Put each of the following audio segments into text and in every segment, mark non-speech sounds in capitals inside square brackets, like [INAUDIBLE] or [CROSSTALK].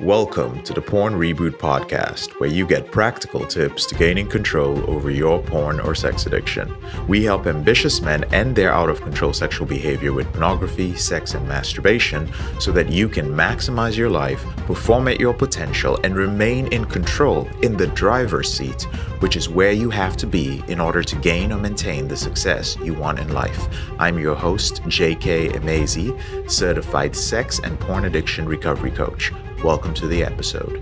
Welcome to the Porn Reboot Podcast, where you get practical tips to gaining control over your porn or sex addiction. We help ambitious men end their out of control sexual behavior with pornography, sex, and masturbation so that you can maximize your life, perform at your potential, and remain in control in the driver's seat, which is where you have to be in order to gain or maintain the success you want in life. I'm your host, JK Emezi, certified sex and porn addiction recovery coach. Welcome to the episode.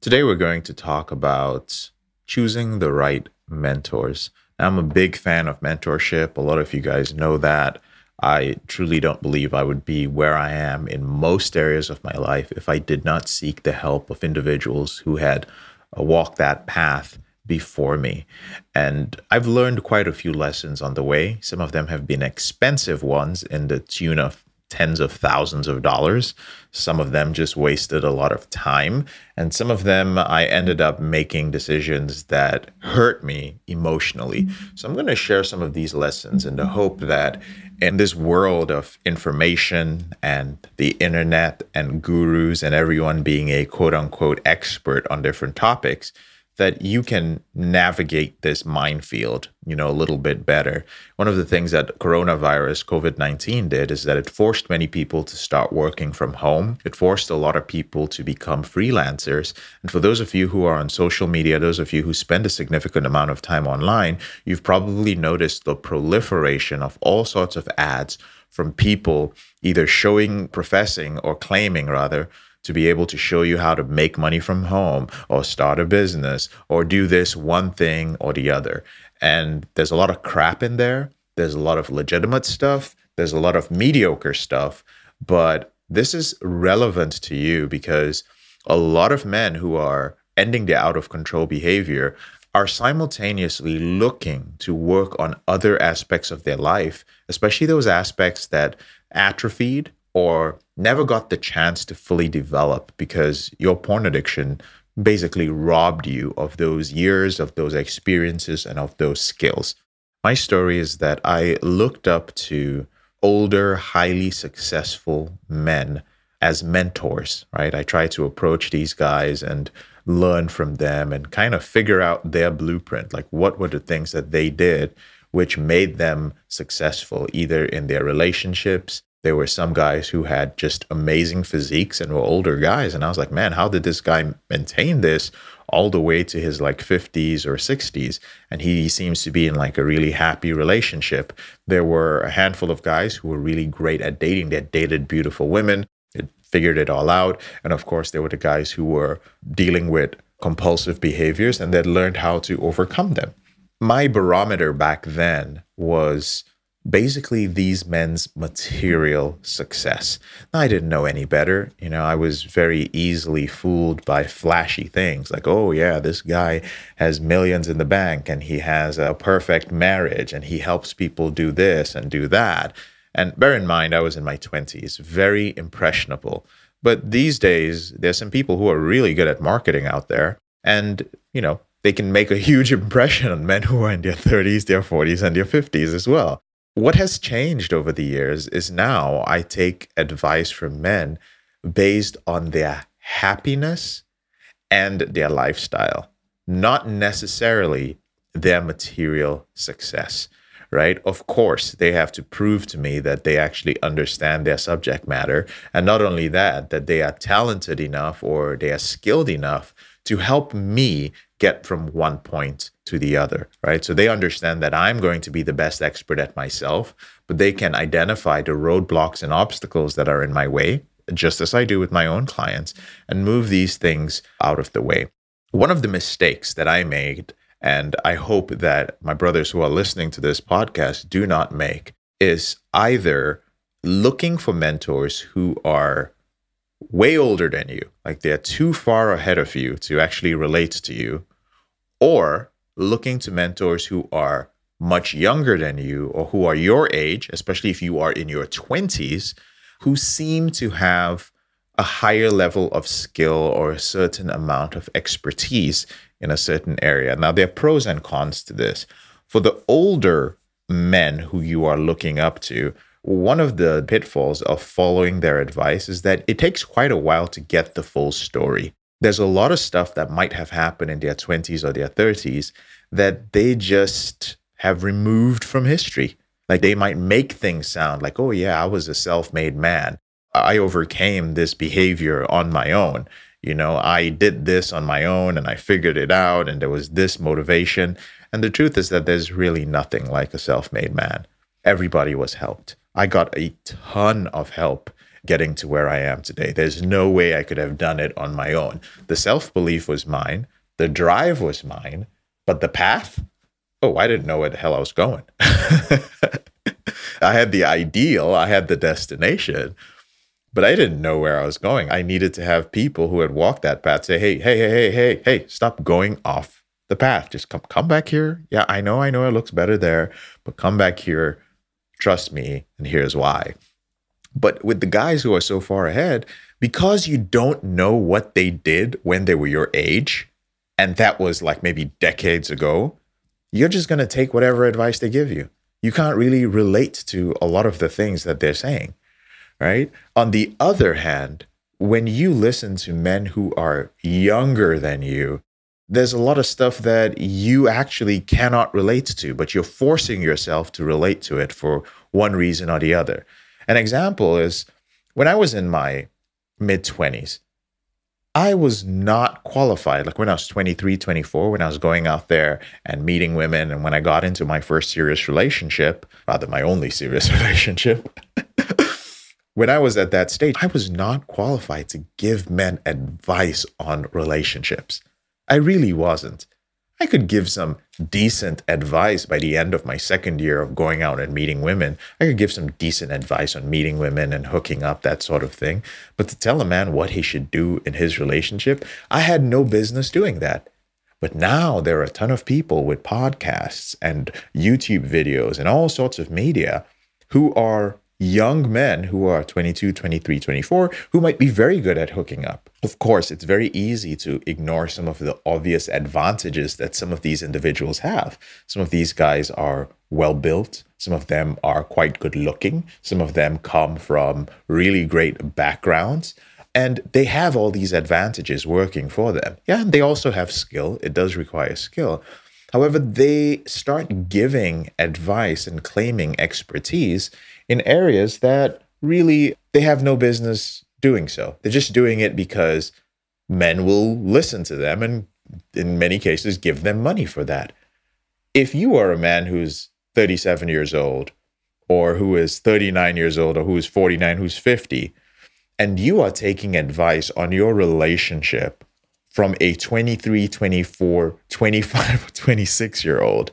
Today, we're going to talk about choosing the right mentors. I'm a big fan of mentorship. A lot of you guys know that. I truly don't believe I would be where I am in most areas of my life if I did not seek the help of individuals who had uh, walked that path before me. And I've learned quite a few lessons on the way. Some of them have been expensive ones in the tune of tens of thousands of dollars. Some of them just wasted a lot of time. And some of them I ended up making decisions that hurt me emotionally. So I'm going to share some of these lessons in the hope that in this world of information and the internet and gurus and everyone being a quote unquote expert on different topics, that you can navigate this minefield, you know, a little bit better. One of the things that coronavirus COVID-19 did is that it forced many people to start working from home. It forced a lot of people to become freelancers. And for those of you who are on social media, those of you who spend a significant amount of time online, you've probably noticed the proliferation of all sorts of ads from people either showing, professing, or claiming rather to be able to show you how to make money from home or start a business or do this one thing or the other. And there's a lot of crap in there. There's a lot of legitimate stuff. There's a lot of mediocre stuff. But this is relevant to you because a lot of men who are ending their out of control behavior are simultaneously looking to work on other aspects of their life, especially those aspects that atrophied or never got the chance to fully develop because your porn addiction basically robbed you of those years, of those experiences, and of those skills. My story is that I looked up to older, highly successful men as mentors, right? I tried to approach these guys and learn from them and kind of figure out their blueprint. Like, what were the things that they did which made them successful, either in their relationships, there were some guys who had just amazing physiques and were older guys and i was like man how did this guy maintain this all the way to his like 50s or 60s and he seems to be in like a really happy relationship. There were a handful of guys who were really great at dating. They dated beautiful women. They figured it all out. And of course there were the guys who were dealing with compulsive behaviors and they learned how to overcome them. My barometer back then was basically these men's material success. I didn't know any better. You know, I was very easily fooled by flashy things like, oh, yeah, this guy has millions in the bank and he has a perfect marriage and he helps people do this and do that. And bear in mind, I was in my 20s, very impressionable. But these days, there's some people who are really good at marketing out there. And, you know, they can make a huge [LAUGHS] impression on men who are in their 30s, their 40s, and their 50s as well. What has changed over the years is now I take advice from men based on their happiness and their lifestyle, not necessarily their material success, right? Of course, they have to prove to me that they actually understand their subject matter. And not only that, that they are talented enough or they are skilled enough to help me get from one point to the other, right? So they understand that I'm going to be the best expert at myself, but they can identify the roadblocks and obstacles that are in my way, just as I do with my own clients, and move these things out of the way. One of the mistakes that I made, and I hope that my brothers who are listening to this podcast do not make, is either looking for mentors who are way older than you, like they're too far ahead of you to actually relate to you, or looking to mentors who are much younger than you or who are your age, especially if you are in your 20s, who seem to have a higher level of skill or a certain amount of expertise in a certain area. Now, there are pros and cons to this. For the older men who you are looking up to, one of the pitfalls of following their advice is that it takes quite a while to get the full story. There's a lot of stuff that might have happened in their 20s or their 30s that they just have removed from history. Like they might make things sound like, oh, yeah, I was a self made man. I overcame this behavior on my own. You know, I did this on my own and I figured it out, and there was this motivation. And the truth is that there's really nothing like a self made man. Everybody was helped. I got a ton of help getting to where I am today. There's no way I could have done it on my own. The self belief was mine, the drive was mine, but the path, oh, I didn't know where the hell I was going. [LAUGHS] I had the ideal, I had the destination, but I didn't know where I was going. I needed to have people who had walked that path say, hey, hey, hey, hey, hey, hey, stop going off the path. Just come come back here. Yeah, I know, I know it looks better there, but come back here. Trust me, and here's why. But with the guys who are so far ahead, because you don't know what they did when they were your age, and that was like maybe decades ago, you're just going to take whatever advice they give you. You can't really relate to a lot of the things that they're saying right? On the other hand, when you listen to men who are younger than you, there's a lot of stuff that you actually cannot relate to, but you're forcing yourself to relate to it for one reason or the other. An example is when I was in my mid 20s, I was not qualified. Like when I was 23, 24, when I was going out there and meeting women, and when I got into my first serious relationship, rather, my only serious [LAUGHS] relationship, when I was at that stage, I was not qualified to give men advice on relationships. I really wasn't. I could give some decent advice by the end of my second year of going out and meeting women. I could give some decent advice on meeting women and hooking up, that sort of thing. But to tell a man what he should do in his relationship, I had no business doing that. But now there are a ton of people with podcasts and YouTube videos and all sorts of media who are young men who are 22, 23, 24 who might be very good at hooking up. Of course, it's very easy to ignore some of the obvious advantages that some of these individuals have. Some of these guys are well built, some of them are quite good looking, some of them come from really great backgrounds. And they have all these advantages working for them. Yeah, and they also have skill. It does require skill. However, they start giving advice and claiming expertise in areas that really they have no business doing so. They're just doing it because men will listen to them and in many cases give them money for that. If you are a man who's 37 years old or who is 39 years old or who is 49, who's 50, and you are taking advice on your relationship from a 23, 24, 25, [LAUGHS] 26 year old,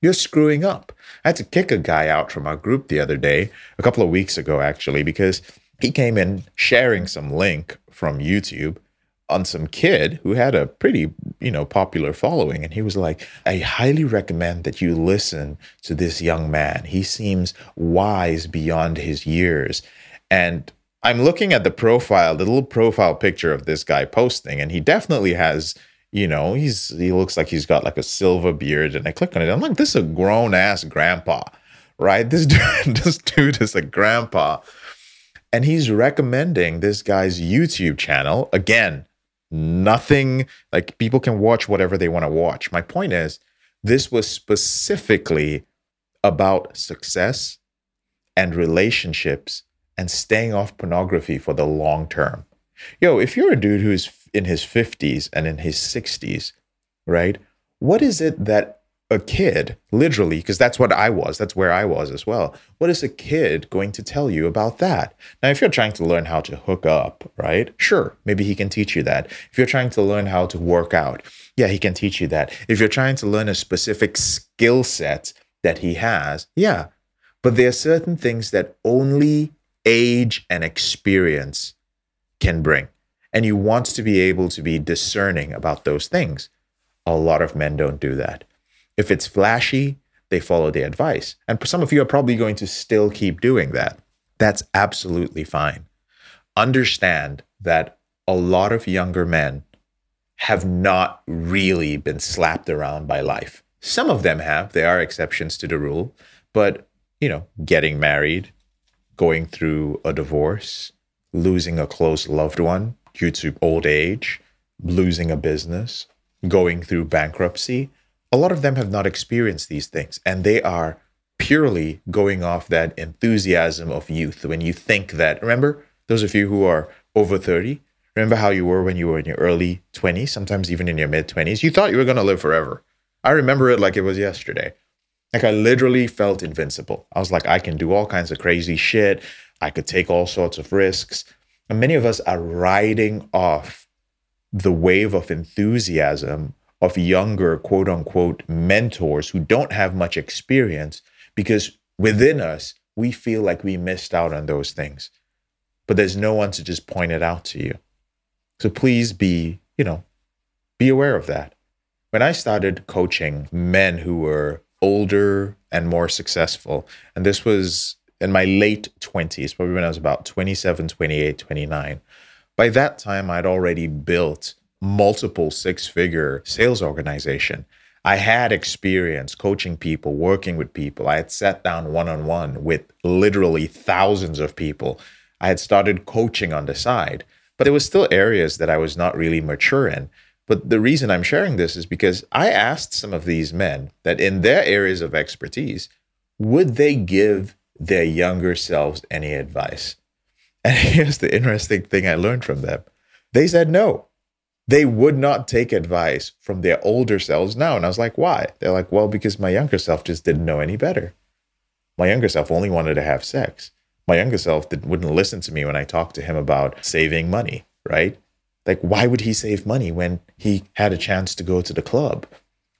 you're screwing up. I had to kick a guy out from our group the other day, a couple of weeks ago, actually, because he came in sharing some link from YouTube on some kid who had a pretty, you know, popular following. And he was like, I highly recommend that you listen to this young man. He seems wise beyond his years. And I'm looking at the profile, the little profile picture of this guy posting, and he definitely has you know, he's he looks like he's got like a silver beard. And I click on it. I'm like, this is a grown ass grandpa, right? This [LAUGHS] dude, this dude is a grandpa. And he's recommending this guy's YouTube channel. Again, nothing like people can watch whatever they want to watch. My point is, this was specifically about success and relationships and staying off pornography for the long term. Yo, if you're a dude who's in his 50s and in his 60s, right? What is it that a kid, literally, because that's what I was, that's where I was as well. What is a kid going to tell you about that? Now, if you're trying to learn how to hook up, right? Sure, maybe he can teach you that. If you're trying to learn how to work out, yeah, he can teach you that. If you're trying to learn a specific skill set that he has, yeah. But there are certain things that only age and experience can bring and you want to be able to be discerning about those things. A lot of men don't do that. If it's flashy, they follow the advice. And some of you are probably going to still keep doing that. That's absolutely fine. Understand that a lot of younger men have not really been slapped around by life. Some of them have, there are exceptions to the rule, but you know, getting married, going through a divorce, losing a close loved one due to old age, losing a business, going through bankruptcy. A lot of them have not experienced these things and they are purely going off that enthusiasm of youth. When you think that, remember, those of you who are over 30, remember how you were when you were in your early 20s, sometimes even in your mid 20s? You thought you were going to live forever. I remember it like it was yesterday. Like I literally felt invincible. I was like, I can do all kinds of crazy shit. I could take all sorts of risks. And many of us are riding off the wave of enthusiasm of younger quote unquote mentors who don't have much experience because within us, we feel like we missed out on those things. But there's no one to just point it out to you. So please be, you know, be aware of that. When I started coaching men who were older and more successful, and this was in my late 20s, probably when I was about 27, 28, 29. By that time, I'd already built multiple six figure sales organization. I had experience coaching people, working with people. I had sat down one on one with literally thousands of people. I had started coaching on the side, but there was still areas that I was not really mature in. But the reason I'm sharing this is because I asked some of these men that in their areas of expertise, would they give their younger selves any advice? [LAUGHS] And here's the interesting thing I learned from them they said no. They would not take advice from their older selves now. And I was like, why? They're like, well, because my younger self just didn't know any better. My younger self only wanted to have sex. My younger self did, wouldn't listen to me when I talked to him about saving money, right? Like, why would he save money when he had a chance to go to the club?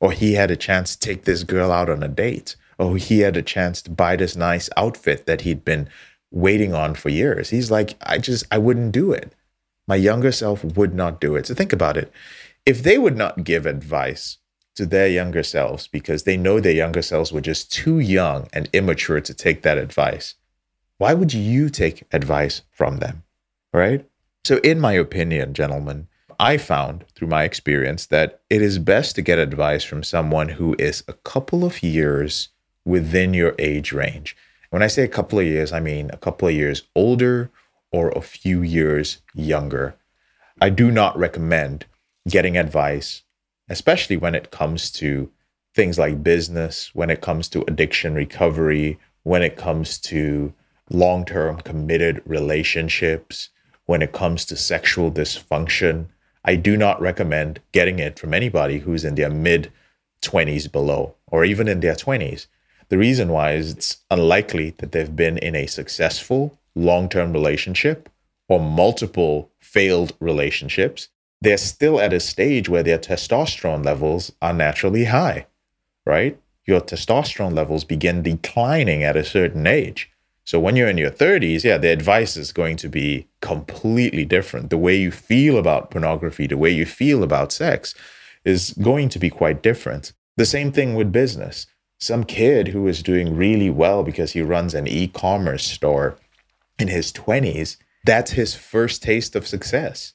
Or he had a chance to take this girl out on a date? Or he had a chance to buy this nice outfit that he'd been waiting on for years. He's like, I just, I wouldn't do it. My younger self would not do it. So think about it. If they would not give advice to their younger selves because they know their younger selves were just too young and immature to take that advice, why would you take advice from them? Right? So, in my opinion, gentlemen, I found through my experience that it is best to get advice from someone who is a couple of years within your age range. When I say a couple of years, I mean a couple of years older or a few years younger. I do not recommend getting advice, especially when it comes to things like business, when it comes to addiction recovery, when it comes to long term committed relationships, when it comes to sexual dysfunction. I do not recommend getting it from anybody who's in their mid 20s below or even in their 20s. The reason why is it's unlikely that they've been in a successful long term relationship or multiple failed relationships. They're still at a stage where their testosterone levels are naturally high, right? Your testosterone levels begin declining at a certain age. So when you're in your 30s, yeah, the advice is going to be completely different. The way you feel about pornography, the way you feel about sex is going to be quite different. The same thing with business some kid who is doing really well because he runs an e-commerce store in his 20s that's his first taste of success.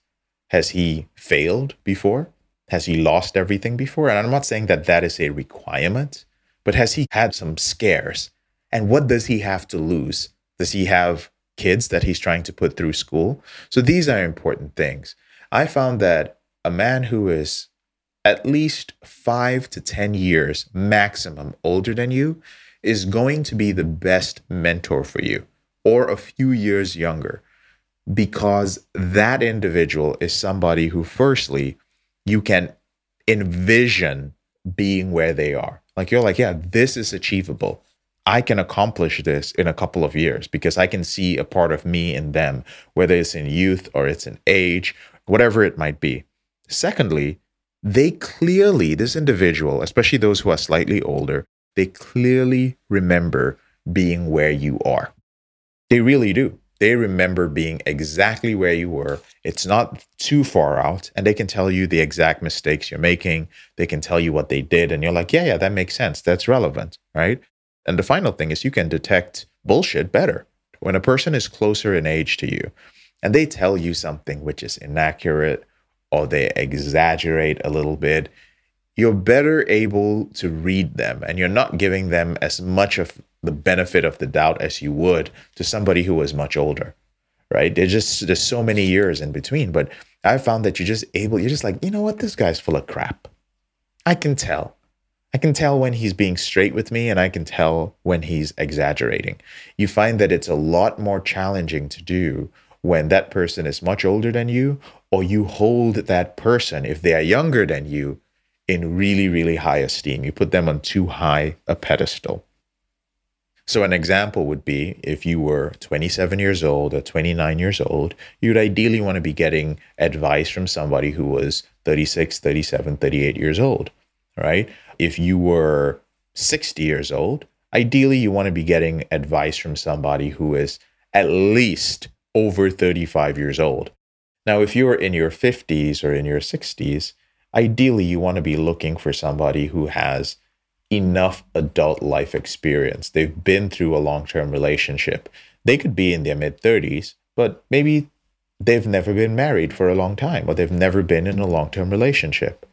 Has he failed before? Has he lost everything before? And i'm not saying that that is a requirement but has he had some scares? And what does he have to lose? Does he have kids that he's trying to put through school? So these are important things. I found that a man who is at least five to 10 years maximum older than you is going to be the best mentor for you, or a few years younger, because that individual is somebody who, firstly, you can envision being where they are. Like you're like, yeah, this is achievable. I can accomplish this in a couple of years because I can see a part of me in them, whether it's in youth or it's in age, whatever it might be. Secondly, they clearly, this individual, especially those who are slightly older, they clearly remember being where you are. They really do. They remember being exactly where you were. It's not too far out, and they can tell you the exact mistakes you're making. They can tell you what they did, and you're like, yeah, yeah, that makes sense. That's relevant, right? And the final thing is you can detect bullshit better. When a person is closer in age to you and they tell you something which is inaccurate or they exaggerate a little bit, you're better able to read them and you're not giving them as much of the benefit of the doubt as you would to somebody who was much older right? There's just there's so many years in between but i found that you're just able you're just like you know what? This guy's full of crap. I can tell. I can tell when he's being straight with me and i can tell when he's exaggerating. You find that it's a lot more challenging to do when that person is much older than you or you hold that person if they are younger than you in really, really high esteem. You put them on too high a pedestal. So, an example would be if you were 27 years old or 29 years old, you'd ideally want to be getting advice from somebody who was 36, 37, 38 years old, right? If you were 60 years old, ideally you want to be getting advice from somebody who is at least over 35 years old. Now, if you are in your 50s or in your 60s, ideally you want to be looking for somebody who has enough adult life experience. They've been through a long term relationship. They could be in their mid 30s, but maybe they've never been married for a long time or they've never been in a long term relationship,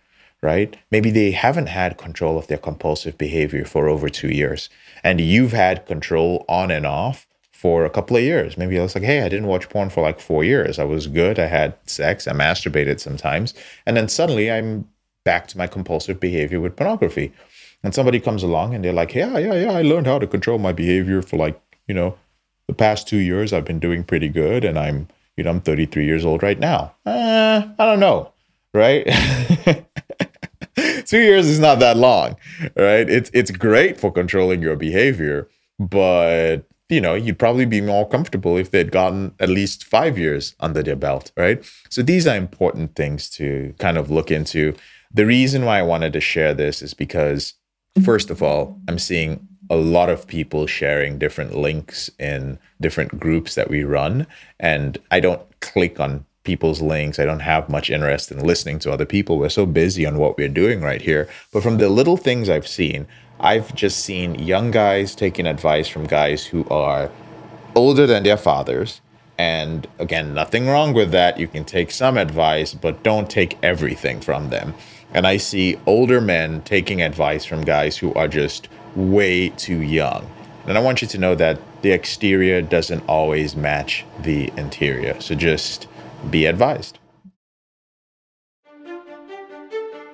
right? Maybe they haven't had control of their compulsive behavior for over two years and you've had control on and off for a couple of years. Maybe I was like, hey, I didn't watch porn for like four years. I was good. I had sex. I masturbated sometimes. And then suddenly I'm back to my compulsive behavior with pornography. And somebody comes along and they're like, yeah, yeah, yeah, I learned how to control my behavior for like, you know, the past two years. I've been doing pretty good. And I'm, you know, I'm 33 years old right now. Uh, I don't know. Right. [LAUGHS] two years is not that long. Right. It's, it's great for controlling your behavior, but you know, you'd probably be more comfortable if they'd gotten at least five years under their belt, right? So these are important things to kind of look into. The reason why I wanted to share this is because, first of all, I'm seeing a lot of people sharing different links in different groups that we run. And I don't click on people's links. I don't have much interest in listening to other people. We're so busy on what we're doing right here. But from the little things I've seen, I've just seen young guys taking advice from guys who are older than their fathers. And again, nothing wrong with that. You can take some advice, but don't take everything from them. And I see older men taking advice from guys who are just way too young. And I want you to know that the exterior doesn't always match the interior. So just be advised.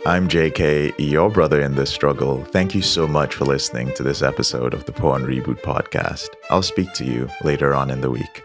I'm JK, your brother in this struggle. Thank you so much for listening to this episode of the Porn Reboot podcast. I'll speak to you later on in the week.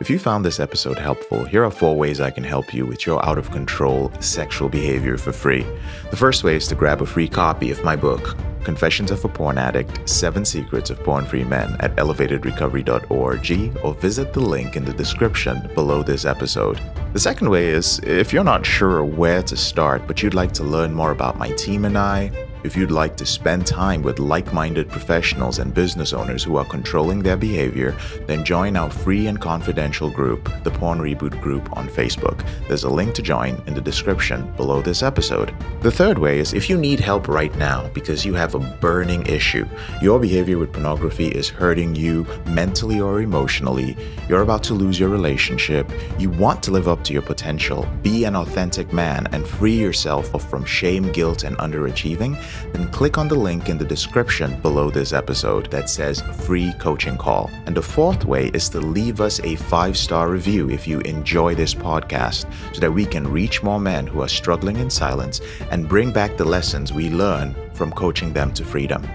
If you found this episode helpful, here are four ways I can help you with your out of control sexual behavior for free. The first way is to grab a free copy of my book, Confessions of a Porn Addict Seven Secrets of Porn Free Men at elevatedrecovery.org or visit the link in the description below this episode. The second way is if you're not sure where to start, but you'd like to learn more about my team and I, if you'd like to spend time with like minded professionals and business owners who are controlling their behavior, then join our free and confidential group, the Porn Reboot Group, on Facebook. There's a link to join in the description below this episode. The third way is if you need help right now because you have a burning issue, your behavior with pornography is hurting you mentally or emotionally, you're about to lose your relationship, you want to live up to your potential, be an authentic man, and free yourself from shame, guilt, and underachieving then click on the link in the description below this episode that says free coaching call. And the fourth way is to leave us a five star review if you enjoy this podcast so that we can reach more men who are struggling in silence and bring back the lessons we learn from coaching them to freedom.